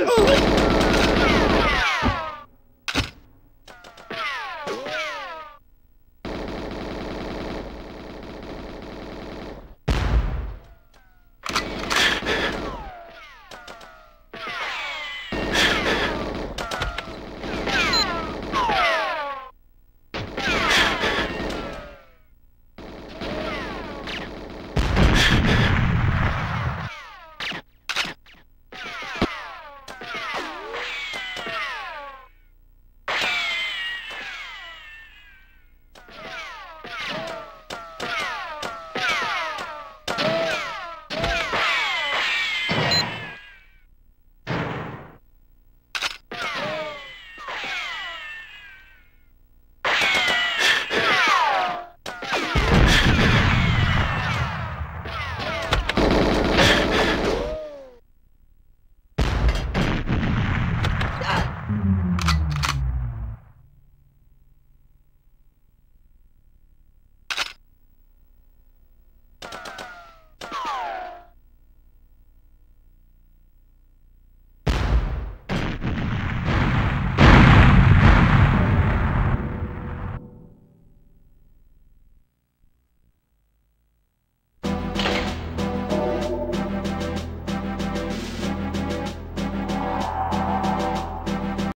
Oh.